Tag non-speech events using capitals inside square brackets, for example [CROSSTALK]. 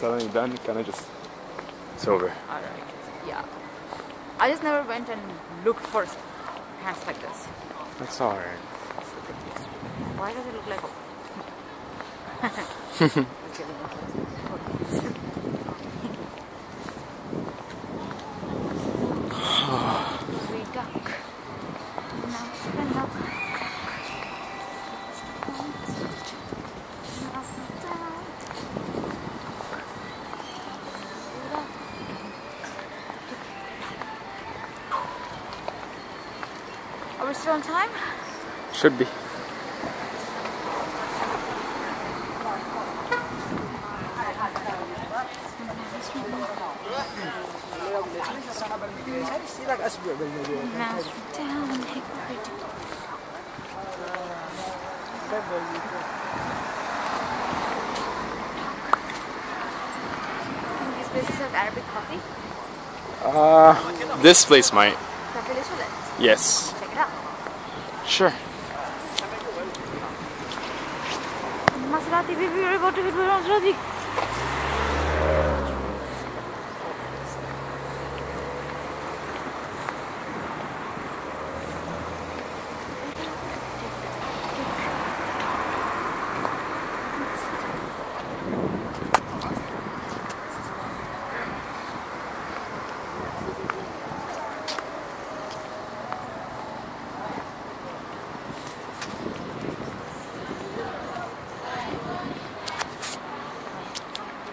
suddenly done, kind of just it's over. Alright. Yeah. I just never went and looked for pants like this. That's alright. Why does it look like [LAUGHS] Are we still on time? Should be. Now down and hickory think these places have Arabic coffee? Uh, this place might. Cafe Le Soleil. Yes. Sure. Maserati, baby, we're about to hit Maserati.